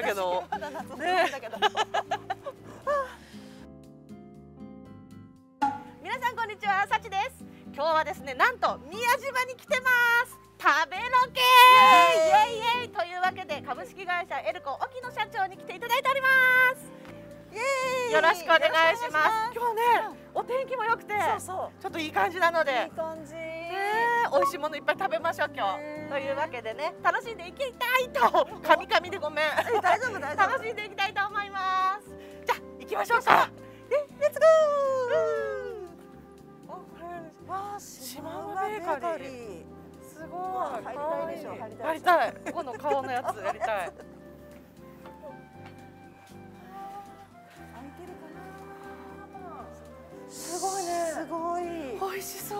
だけど。食べましょう今ね日というわけでね楽しんでいきたいと。カミカミでごめん。え大丈夫大丈夫。楽しんでいきたいと思います。じゃあ行きましょうかえレッツゴーあこれわあ島村ベーカリー。すごい。入りたいでしょ入りたい入りたい。ここの顔のやつやりたい。空いてるかなすごいね。すごい。美味しそ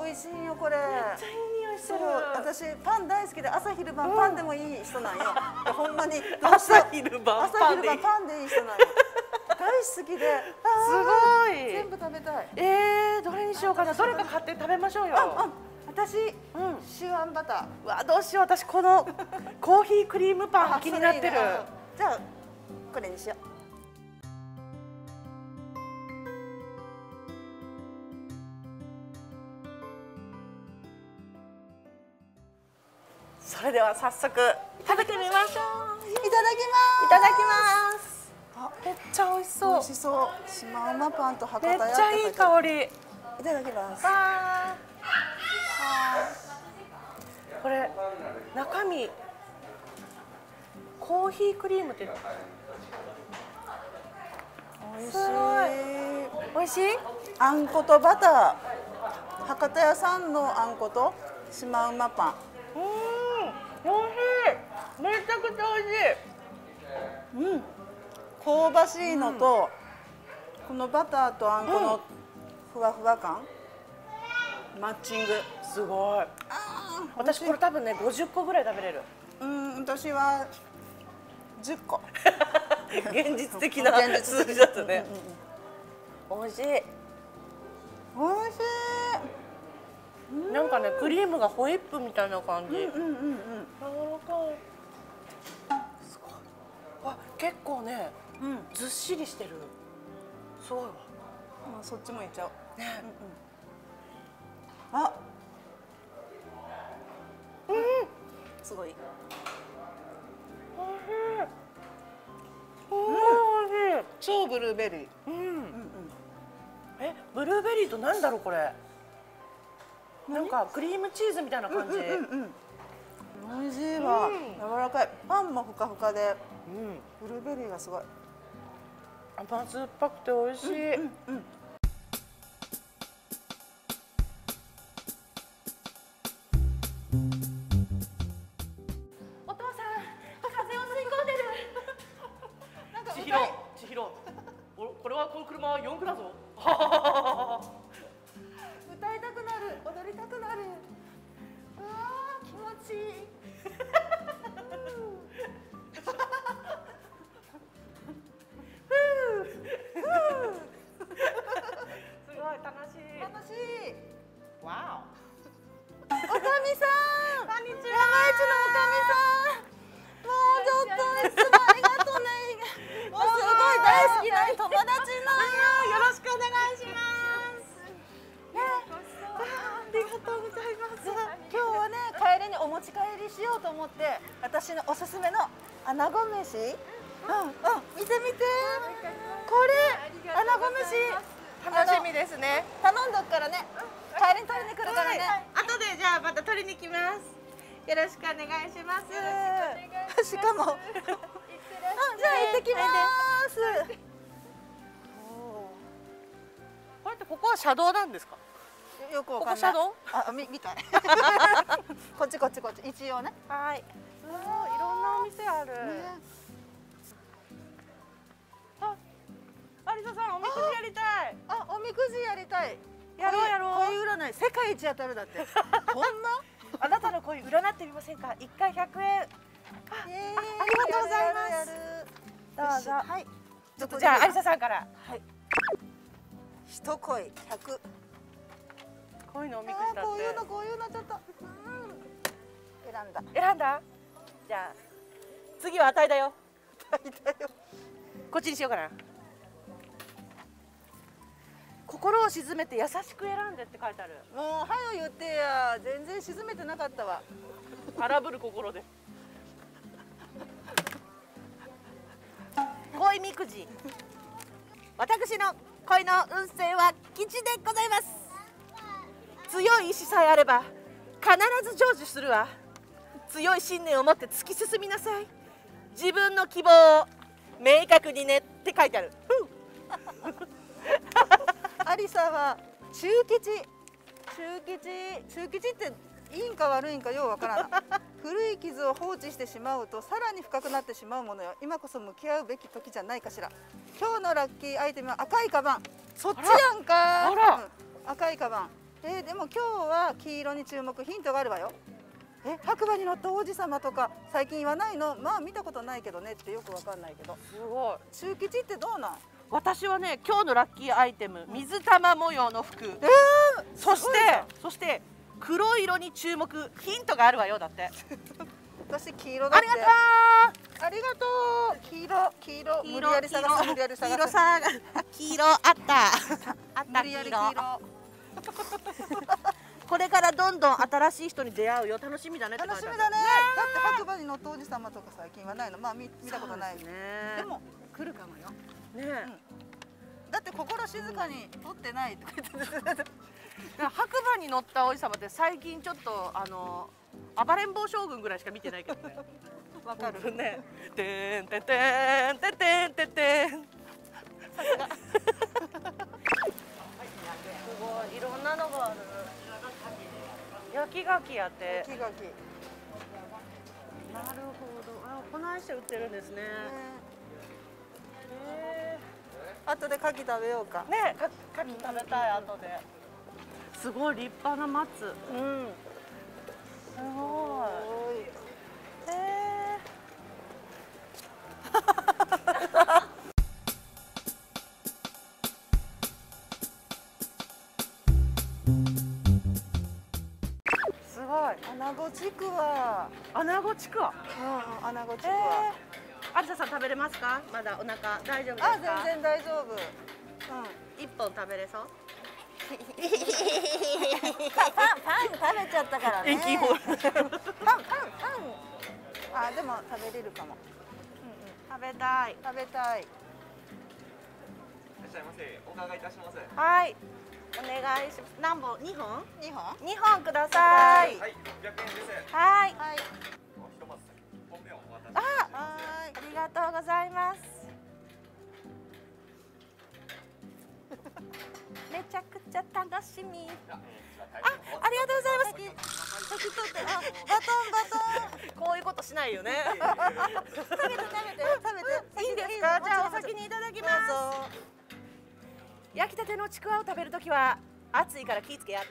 う。美味しいよこれ。めっちゃいいそう。る私パン大好きで朝昼晩うんパンでもいい人なんよ、いやほんまにどうしよ朝う昼晩朝昼パンでいい晩パンでいい人なんよ。大好きで。あすーごい。全部食べたい。えー、どれにしようかな。どれか買って食べましょうよ。私うん。シュバター。うわどうしよう。私このコーヒークリームパンが気になってる。じゃあこれにしようそれでは早速食べてみましょう。いただきます。いただきます。あめっちゃ美味しそう。美味しそう。島馬パンと博多め屋っちゃいい香り。いただきます。これ中身コーヒークリームって。美味しい。す美味しい？あんことバター。博多屋さんのあんこと。島馬パンうん美味しい。めちゃくちゃ美味しい。うん。香ばしいのと、このバターとあんこのふわふわ感、マッチング。すごい。私これ多分ね50個ぐらい食べれる。うん私は10個。現実的な現実数字だったね美味しい。美味しいなんかねクリームがホイップみたいな感じ、うんうんうんうん。柔らかい。すごいあ結構ねうんずっしりしてる。すごいわ。まあそっちもいっちゃおう。ね。うんうん。あ。うん。すごい。おい。しい。超ブルーベリー。うん。うんうん。えブルーベリーとなんだろうこれなんかクリームチーズみたいな感じ。美味しいわ、うん。柔らかい。パンもふかふかで。うん。ブルーベリーがすごい。甘酸っぱくて美味しい、うんってここは車道なんですか？よくわこかんない。こ車道？あみみたい。こっちこっちこっち。一応ね。はい。すごいいろんなお店ある、あ有沙さんおみくじやりたい。あおみくじやりたい。やろうやろう。恋占い世界一当たるだって。ほんまあなたの恋占ってみませんか？一回100円。えあありがとうございます。どうぞ。はい。ちょっとじゃあ有沙さんから。はい一恋百。こういうのをミあクしたっーこういうのてこういうのちょっと、うん、選んだ。選んだ？じゃあ次はあたいだよ。いたよ。こっちにしようかな。心を沈めて優しく選んでって書いてある。もうはよ言ってや。全然沈めてなかったわ。荒ぶる心で。恋みくじ。私の恋の運勢は吉でございます。強い意志さえあれば必ず成就するわ。強い信念を持って突き進みなさい。自分の希望を明確にねって書いてある。ふう。アリサは中吉。中吉。中吉っていいんか悪いんかようわからん。古い傷を放置してしまうとさらに深くなってしまうものよ。今こそ向き合うべき時じゃないかしら。今日のラッキーアイテムは赤いカバン。そっちやんか。うん。赤いカバン。えーでも今日は黄色に注目ヒントがあるわよ。え白馬に乗った王子様とか最近言わないの？まあ見たことないけどねってよくわかんないけど。すごい。中吉ってどうなん？私はね今日のラッキーアイテム水玉模様の服。えー、そしてそして黒色に注目ヒントがあるわよだって 私黄色だって。ありがとう。ありがとう黄色。黄色。無理やり探す無理やり探す。黄色さ黄色あった。あった黄色。黄色。これからどんどん新しい人に出会うよ。楽しみだね楽しみだね。だって白馬に乗ったおじ様とか最近はないの。まあ見見たことない。そうでも来るかもよ。ねだって心静かに撮ってないとか言って。白馬に乗った王子様って最近ちょっとあの暴れん坊将軍ぐらいしか見てないけどね。わかる。ね。てんてんてんてんてんてんてんすごい。いろんなのがある。焼き牡蠣やって。気が気ねなるほど。あこないして売ってるんですね。へ後で牡蠣食べようか。ーねか牡蠣食べたい後で。すごい立派な松。すうんごい。おい。へえすごい。穴子ちくわ穴子ちくわうん穴子ちくえわー、有田さん食べれますかまだお腹大丈夫ですかあ全然大丈夫うん一本食べれそうパンパン食べちゃったからね駅ホールパンパンパンあでも食べれるかもうんうん食べたい食べたいいらっしゃいませ。お伺いいたします。はいお願いします何本二本二本二本くださいはい、600円です。はいはいひとまず本目をお渡ししあます。はありがとうございますめちゃくちゃ楽しみ。あ、ありがとうございます。先取ってあバトンバトン。こういうことしないよね。食べて食べて食べて。いいんですか？じゃあお先にいただきます。焼きたてのちくわを食べるときは熱いから気ぃつけや。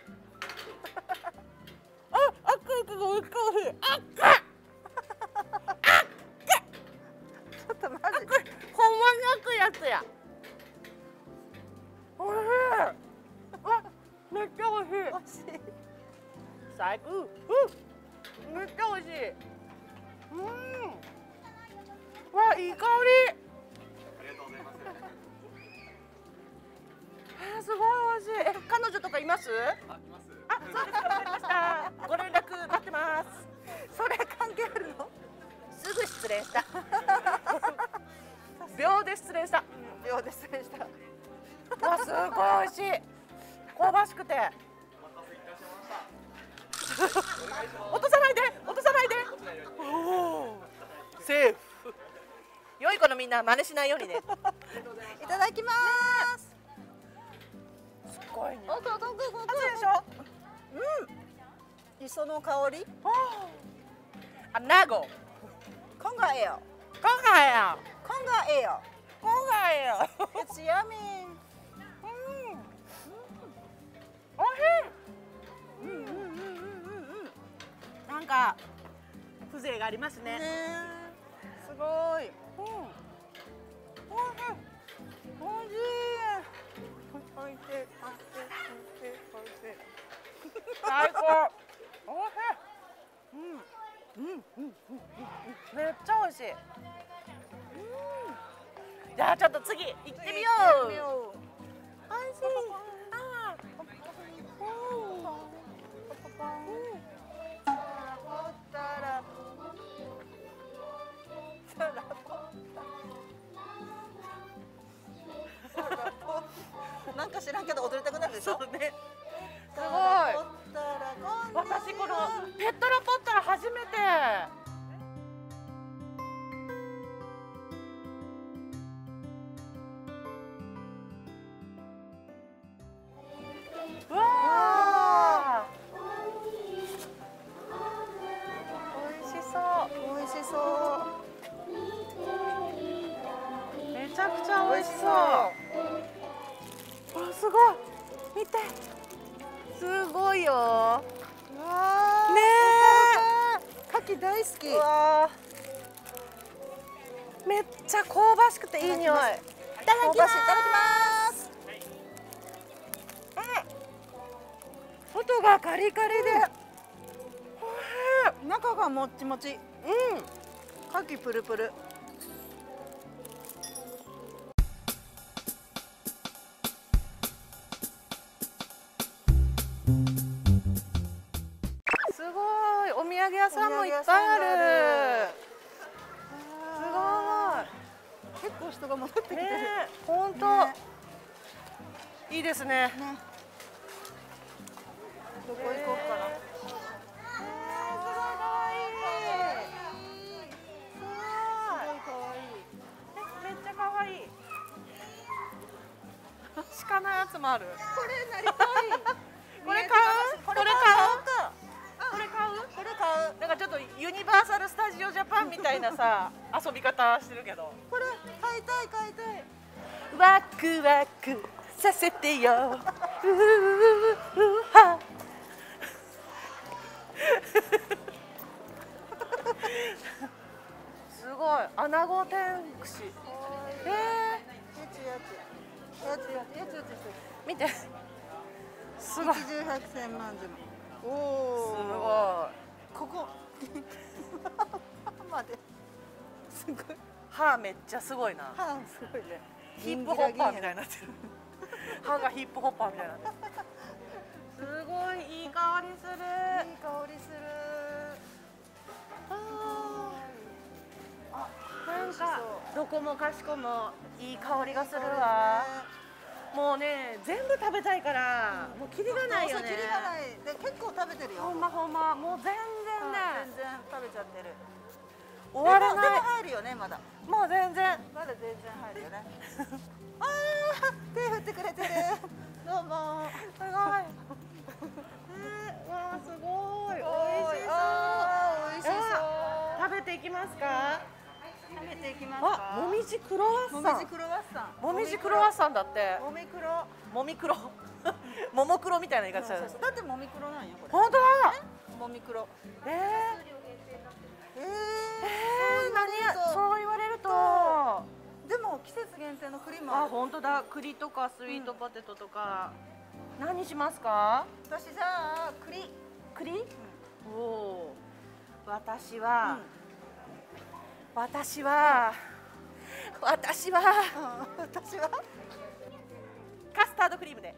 あ、あっくいくがおいしい。あっちょっとマジこんまに熱いやつやしい。最高うん。めっちゃ美味しい。うん。わ、いい香り。ありがとうございます。あーすごい美味しい。え、彼女とかいます？あ、います。あ、そうですか、わかりましたご連絡待ってます。それ関係あるの？すぐ失礼した。秒で失礼した。秒で失礼した。わ、すごい美味しい。香ばしくて落とさないで落とさないで。セーフ。良い子のみんな真似しないようにね。いただきます。すごいね。おっとおっとおっとおっと熱いでしょうん。磯の香り。あ、ナゴこんがええよ。今回やこんがええよ。今回や It's yummy おいしうん。うんなんか風情がありますね。ねえ。すごい。うんおいしい。おいしい。おいしい。おいしい。おいしい。おいしい。最高おいしうんうんうんいめっちゃ美味しい。じゃあちょっと次行ってみよう行ってみよう美味しい。あポか知らんけど踊りたくなるでしょ？そうね。すごい。私このペットラポッタラ初めて外がカリカリで。中がもっちもち。うん。牡蠣プルプル。すごい。お土産屋さんもいっぱいある。す結構人が戻ってきてる。本当、ね。いいですね。ね鹿のやつもある。これなりたい。これ買う？これ買うこれ買う。これ買う？なんかちょっとユニバーサル・スタジオ・ジャパンみたいなさ遊び方してるけど。これ買いたい買いたい。ワクワクさせてよ。うーは すごい。アナゴ天串。えやつや。つやつやつやつやつ見て。すごい。十百千万十万おすおごい。ここ。まですごい。歯めっちゃすごいな。はあすごいね。ヒップホッパーみたいになってる。歯がヒップホッパーみたいになってる。すごいいい香りする。いい香りするなんかどこもかしこもいい香りがするわ。もうね全部食べたいからもうキリがないよね。キリがない。で結構食べてるよ。ほんまほんまもう全然ね。全然食べちゃってる。終わらでもでもない入るよねまだ。もう全然。まだ全然入るよね。あ ー手振ってくれてるどうもすごいえー、わあすごい美味しそうあー美味し食べていきますかそう食べていきますかあもみじクロワッサン。もみじクロワッサン。もみじクロワッサンだって。もみクロ。もみクロ。ももクロみたいな言い方だってもみクロなんよこ本当だ。れもみクロ。えー、えー、えー、何やそう言われると。あでも季節限定のクリームある本当だ。栗とかスイートポテトとか、何しますか？私じゃあ栗。栗、おお私は、私は私はうん私はカスタードクリームで。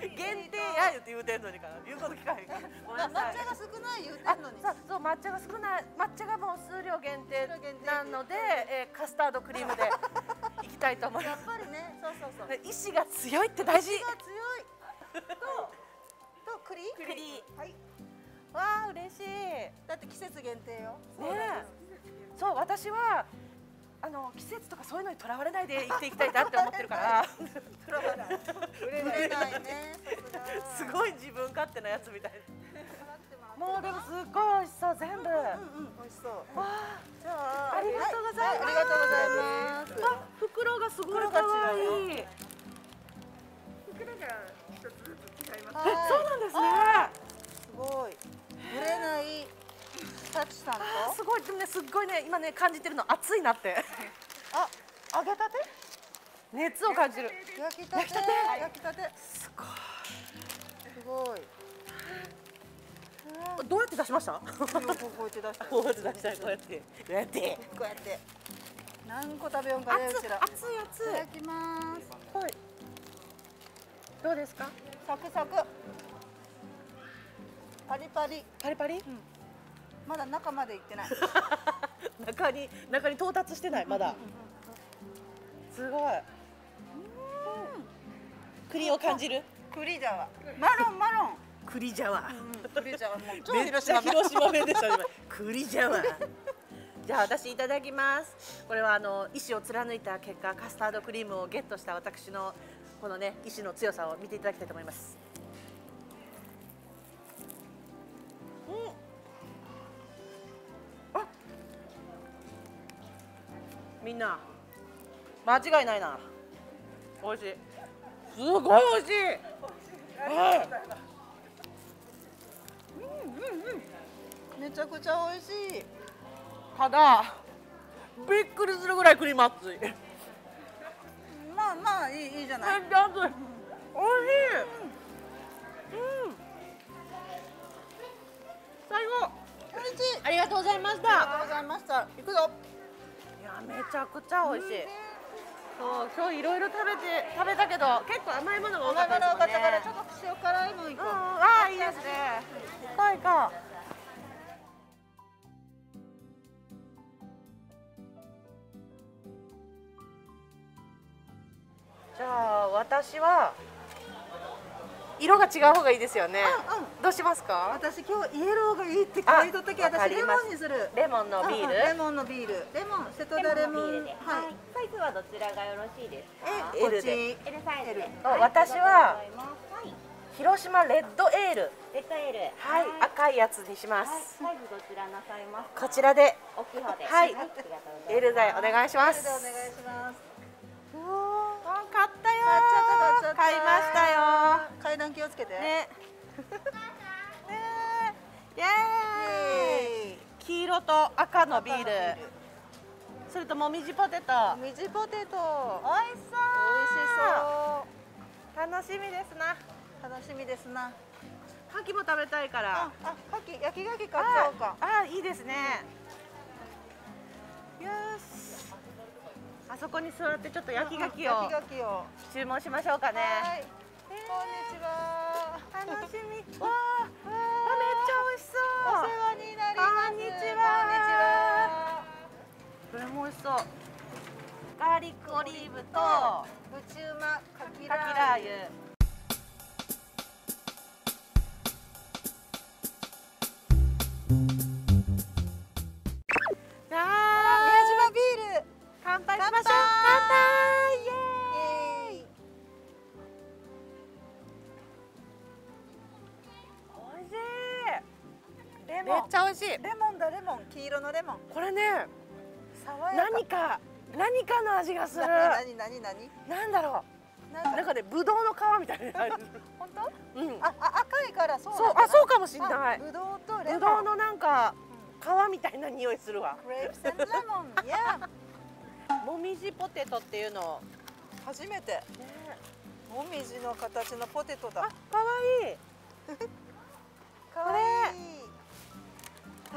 限定や言って言うてんのにかな。言うこと聞かへんから。抹茶が少ない言うてあんのに。そう抹茶が少ない。抹茶がもう数量限定なので、えーカスタードクリームでいきたいと思いやっますぱりねそうそうそう。で意志が強いって大事。気が強い。とと栗？栗。はいわあ嬉しい。ねだって季節限定よ。え。そう私はあの季節とかそういうのにとらわれないで生きていきたいなって思ってるから。プロだ売れない。ねさすごい自分勝手なやつみたいももうでもすっごい美味しそう全部。わうんうん美味しそう。あ。じゃあありがとうございます。はありがとうございます。あ袋がすごい可愛い。袋が一つずつ違います。はい。えそうなんですね。すごい売れないタチさんと？すごい。でもねすっごいね今ね感じてるの熱いなって。あ揚げたて？熱を感じる。焼きたて。焼きたて？すごい。すごい。どうやって出しました？こうやって出した。こうやって出したこうやって。こうやって。こうやって。何個食べようかねうちら。い熱い。熱いただきます。はい。どうですか？サクサクパリパリ。パリパリ？まだ中まで行ってない。中に中に到達してないまだ。すごい。栗を感じる？栗じゃわマロンマロン。栗じゃわ栗じゃわもう超広島。弁広島弁でしたね今。栗じゃわじゃあ私いただきます。これはあの意志を貫いた結果カスタードクリームをゲットした私のこのね意志の強さを見ていただきたいと思いますあみんな。間違いないな。美味しい。すごい美味しい。はいめちゃくちゃ美味しい。ただびっくりするぐらいクリーム熱い。めっまあまあいいいいじゃない。ちゃ熱い。おいしい最後。ありがとうございましありがたとうございました。行くぞ。いやめちゃくちゃ美味しい。そう今日いろいろ食べて食べたけど結構甘いものが多かったですもんね。ちょっと塩辛いもん行こう。うんああいいですね。行こう行こう。じゃあ私は色が違う方がいいですよね、うんうん。どうしますか？私今日イエローがいいって書いとった私レモンにする。レモンのビール、レモンのビール。レモン瀬戸田レモンはい。サイズはどちらがよろしいですか？えこ L っち。で。L サイズで。私は広島レッドエール。レッド L はい、赤いやつにしまはい。す、サイズどちらなさいますか？こちらで。大きい方で。はい。ありがとうございます。エール剤お願いします。お願いしますあ買った。よ買いましたよ。階段気をつけて。ね。ねイエーイ。イエーイ。黄色と赤のビール。それともみじポテト。ビール水ポテト。美味しそう。楽しみですな。楽しみですな。牡蠣も食べたいから。ああ牡蠣焼き牡蠣買っちゃおうか。ああいいですね。よしあそこに座ってちょっと焼き牡蠣を注文しましょうかね。はい。こんにちは。楽しみ。わああめっちゃ美味しそう。お世話になります。こんにちは。これも美味しそう。ガーリックオリーブとぶちうまかきかきラー油モンこれね何か何かの味がする。何何何なんだろ何う。なんかねぶどうの皮みたいな 本当？うん。ああ赤いからそうそうあそうかもしんない。ぶどうとレモン。ぶどうのなんか皮みたいな匂いするわ。グレープセンレモンいやもみじポテトっていうの。を初めて。もみじの形のポテトだ。あ可愛いか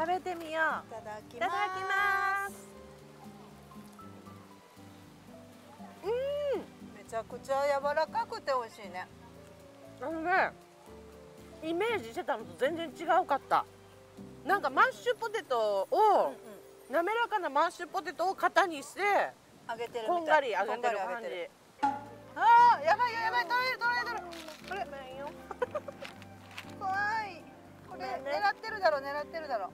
食べてみよう。いただきます。うん。めちゃくちゃ柔らかくて美味しいね。あのねイメージしてたのと全然違うかった。なんかマッシュポテトを滑らかなマッシュポテトを型にして揚げてるこんがり揚げてる感じ。あーやばいやばい取れる取れる取れる。これ怖い。これ狙ってるだろ狙ってるだろ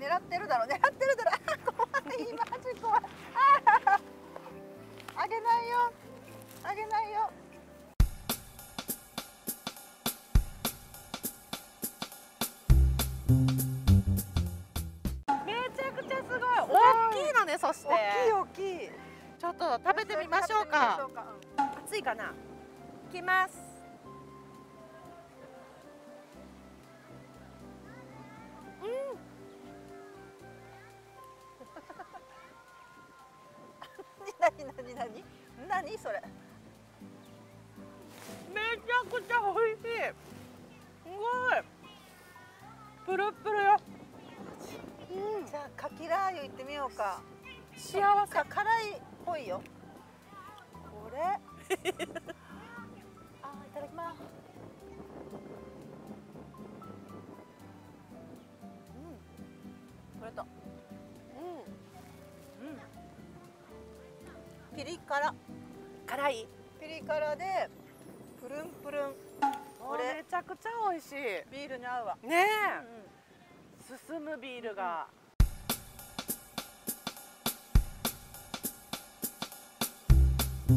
狙ってるだろ狙ってるだろ あ怖い。マジ怖い。あーあげないよ。あげないよ。めちゃくちゃすごい。大きいのねそして。大きい大きい。ちょっと食べてみましょうか。うか。熱いかな？いきます何何何それ。めちゃくちゃ美味しい。すごい。プルプルよ。じゃあかきラー油いってみようか。幸せ。か辛いっぽいよ。これ。あいただきます。うん。これとピリ辛。辛い？ピリ辛でプルンプルン。これ。めちゃくちゃ美味しい。ビールに合うわ。ねえ、進むビールが、ね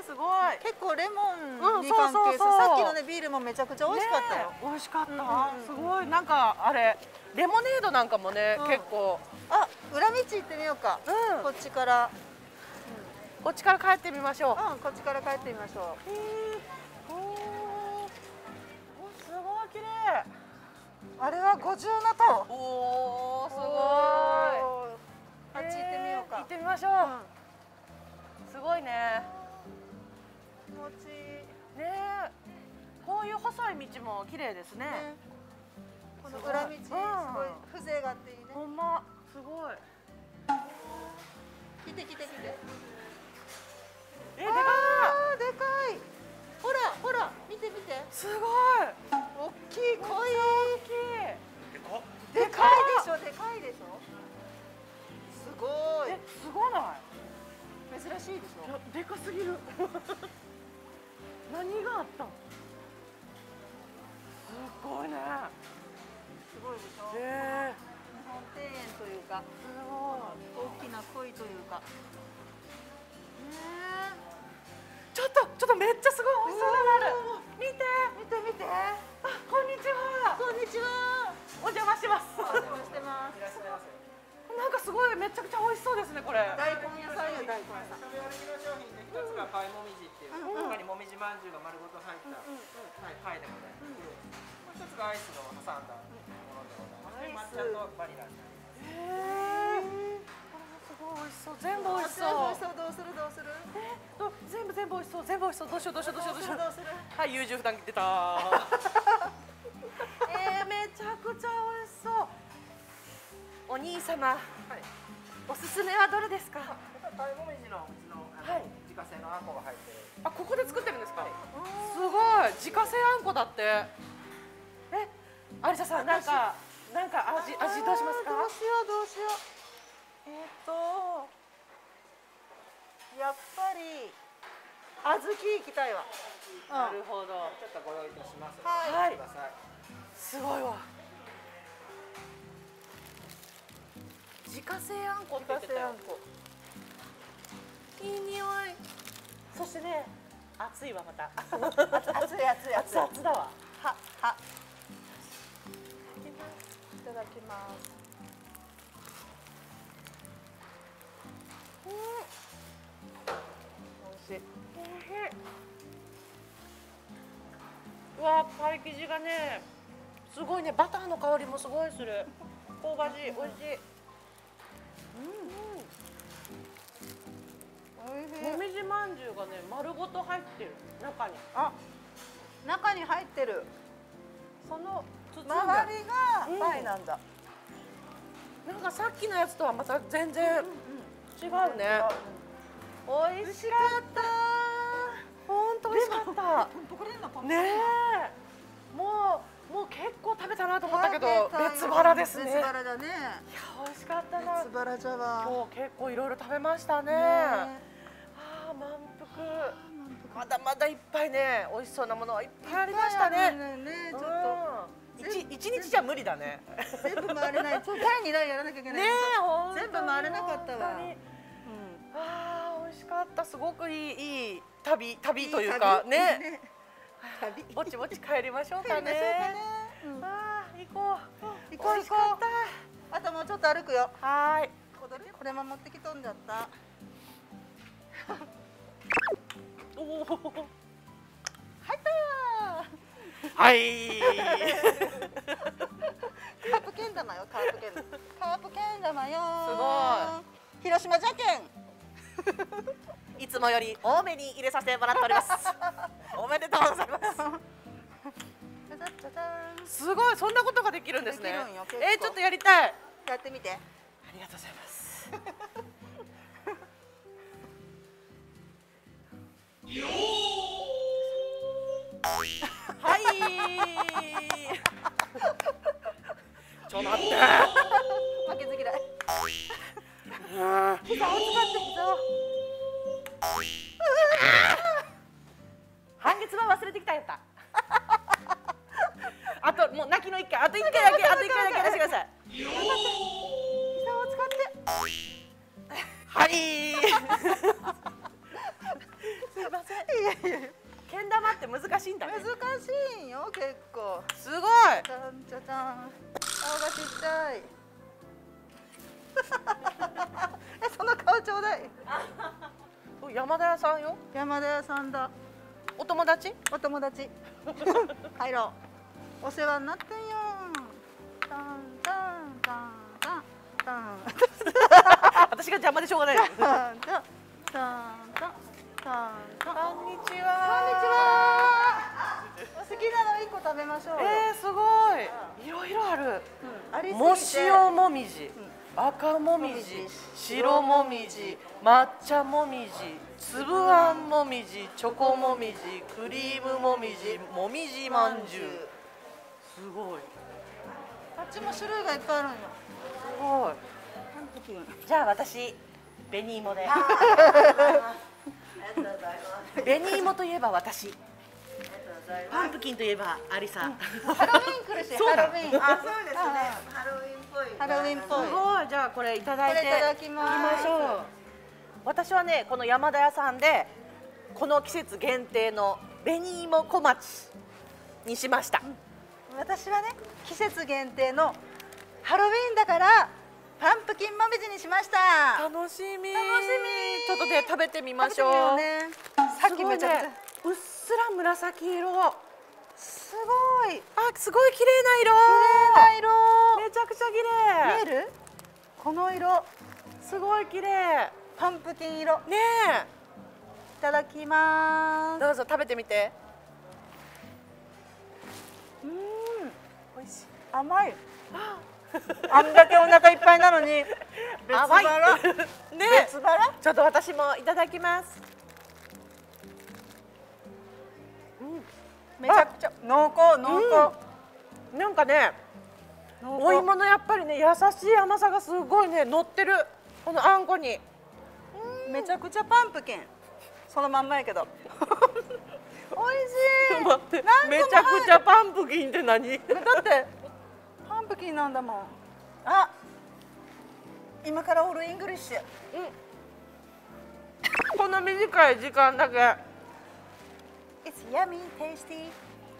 えすごい。結構レモうんンに関係する、そうそうそう。さっきのねビールもめちゃくちゃ美味しかったよ、ねえ美味しかった、うんうんうん。すごい。なんかあれレモネードなんかもね、うん。結構。あ裏道行ってみようか、うん。こっちから。こっちから帰ってみましょう。うんこっちから帰ってみましょう。おおすごい綺麗。あれは五重塔。おおすごい。あっち行ってみようか、行ってみましょう、すごいね。気持ちいい。ねえ。こういう細い道も綺麗ですね。ねこの裏道すごい風情があっていいね。ほんま。すごい。来て来て来て。えでかあーでかい。ほらほら見て見て。いすごい。大きい濃い。大きい。でかいでしょでかいでしょ。すごい。えすごない？珍しいでしょ。いやでかすぎる。何があったん？すごいね。すごいでしょ？え日本庭園というかすごい大きな鯉というか。ちょっとちょっとめっちゃすごい美味しそうなる。見て。見て見て。あこんにちは。こんにちは。お邪魔します。お邪魔してます。なんかすごいめちゃくちゃ美味しそうですねこれ。大根屋さんよ大根屋さん食べ歩きの商品で一つがパイもみじっていう、うんうん。中にもみじまんじゅうが丸ごと入った、はい、パイでございます、もう一つがアイスの挟んだ抹茶とバニラになりますへえこれもすごい美味しそう全部美味し全部美味しそうそうどうするどうするえど全部全部美味しそう全部美味しそうどうしようどうしようどうしようどうしようどうする？はい優柔不断出たえー、めちゃくちゃ美味しそう。お兄様はいおすすめはどれですか？パイもみじのうちのあの、はい自家製のあんこが入ってる。あここで作ってるんですか、はい。すごい自家製あんこだって。え有沙さんなんかなんか味味どうしますか？どうしようどうしよう。えー、っとやっぱり小豆行きたいわ。なるほど。ちょっとご用意いたします。はい。お待ちください。すごいわ。自家製あんこ自家製あんこ。いい匂い。そしてね熱いわまた。熱い熱い熱い。熱々だわ。はは。いただきます。美味しい。うわパイ生地がねすごいね。バターの香りもすごいする。香ばしい。美味しい。美味しい。もみじまんじゅうがね丸ごと入ってる。中に。あ中に入ってる。その周りがパイなんだ、なんかさっきのやつとはまた全然違うね。美味しかった。本当美味しかった。ねえ。もうもう結構食べたなと思ったけど別腹ですね。いや別腹だね。美味しかったな。別腹じゃわ。今日結構いろいろ食べましたね。ねああ満腹。まだまだいっぱいね美味しそうなものはいっぱいありましたね。ねちょっと。うん一一日じゃ無理だね。全部回れない。そう第二弾やらなきゃいけない。ね全部回れなかったわ。うん。ああ美味しかった。すごくいいいい旅旅といういか旅ね。旅。ぼちぼち帰りましょうか帰りましょうかね。ああ行こう。行こう美味しかっあともうちょっと歩くよ。たはーいこれも持ってきとんじゃった。おお入ったはい。カープけん玉よ。カープけん玉。カープけん玉よ。すご広島じゃけん。いつもより多めに入れさせてもらっております。おめでとうございます。すごい。そんなことができるんですね。できるんよ結構。えー、ちょっとやりたい。あやってみて。りがとうございます。は い ちょっと待って。負けず嫌い。うん。膝を使って膝を半月板忘れてきたんやった あともう泣きの一回。あと一回だけあと一回だけやらせてください。膝を使って。はい。すいません。いやいやけん玉って難しいんだね。難しいんよ結構。すごい。じゃんじゃじゃん。顔がちっちゃい。えその顔ちょうだい。山田屋さんよ。山田屋さんだ。お友達？お友達。入ろう。お世話になってんよ。タンタンタンタンタン。私が邪魔でしょうがないですこんにタンタンタンタンタンタンこんにちちは好きなの一個食べましょうよ、えー、すごい。いろいろある。うん。ありすぎて。も塩もみじ、赤もみじ。もみじ。白もみじ。抹茶もみじ。粒あんもみじ。チョコもみじ。クリームもみじ。もみじまんじゅう。すごい。あっちも種類がいっぱいあるんよすごい。じゃあ私紅芋で 紅芋といえば私。パンプキンといえばアリサ、ハロウィン来るしハロウィン。あそうですね。ハロウィンっぽい。ハロウィンっぽい。すごい。じゃあこれいただいて。いただきましょう。私はねこの山田屋さんでこの季節限定の紅芋小町にしました、私はね季節限定のハロウィンだからパンプキンもみじにしました。楽しみ。楽しみ。ちょっとね食べてみましょう。ね。さっきめちゃくちゃ。ねうっすら紫色すごい。あすごい綺麗な色。綺麗な色。めちゃくちゃ綺麗。見える？この色。すごい綺麗。パンプキン色。いねただきます。えどうぞ食べてみて。うん。美味しい。甘い あんだけお腹いっぱいなのに。別腹？ね別腹？ちょっと私もいただきます。めちゃくちゃ。濃厚濃厚、なんかねお芋のやっぱりね優しい甘さがすごいね乗ってる。このあんこに。めちゃくちゃパンプキン。そのまんまやけど。美味しい。めちゃくちゃパンプキンって何？だってパンプキンなんだもんあ今から all English この短い時間だけ It's yummy, tasty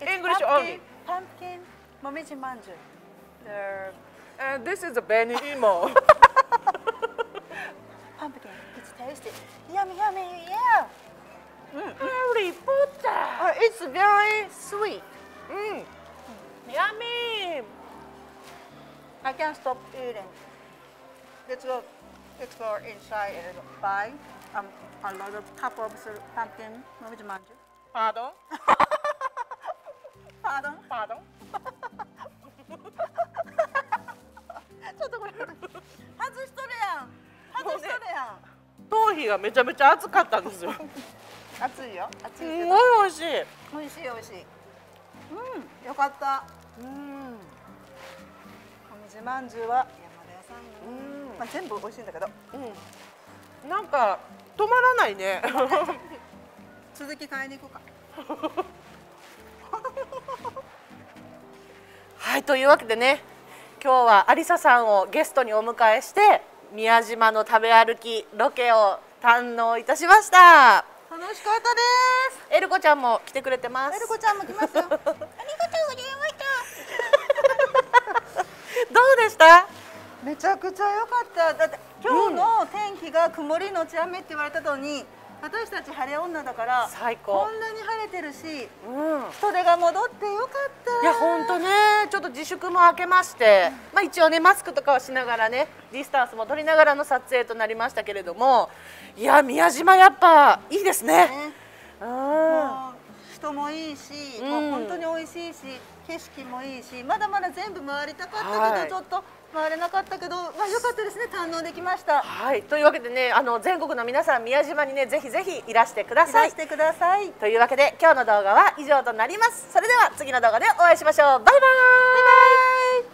It's English pumpkin, only. Pumpkin もみじまんじゅう And this is a 紅芋 Pumpkin, it's tasty Yummy, yummy, yeah うん Harry Potter Uh, It's very sweet うん Yummy I can't stop eating Let's go go inside and buy um, a lot of cup of pumpkin もみじまんじゅう Pardon? Pardon? Pardon? ちょっとこれ外しとるやん外しとるやん頭皮がめちゃめちゃ熱かったんですよ熱いよ熱すいけどごい美味しい美味しい美味しいうんよかったうんじまんじゅうは山田屋さん。うん。まあ、全部美味しいんだけど。うん。なんか止まらないね。続き買いに行こうか。はいというわけでね今日はアリサさんをゲストにお迎えして宮島の食べ歩きロケを堪能いたしました。楽しかったです。エルコちゃんも来てくれてます。エルコちゃんも来ますよ。ありがとうございましたどうでした？めちゃくちゃ良かった。だって今日の天気が曇りのち雨って言われたのに私たち晴れ女だから最高。こんなに晴れてるしうん。人手が戻ってよかった。いや本当ねちょっと自粛も明けまして、まあ、一応ねマスクとかはしながらねディスタンスも取りながらの撮影となりましたけれどもいや宮島やっぱいいですね。ね。うん人もいいし、うん。もう本当に美味しいし景色もいいしまだまだ全部回りたかったけど、はい。ちょっと回れなかったけど、まあ、よかったですね。堪能できました。はい、というわけでねあの全国の皆さん宮島にねぜひぜひいらしてくだいさい。らしてください。というわけで今日の動画は以上となります。それでは次の動画でお会いしましょう。バイバーイ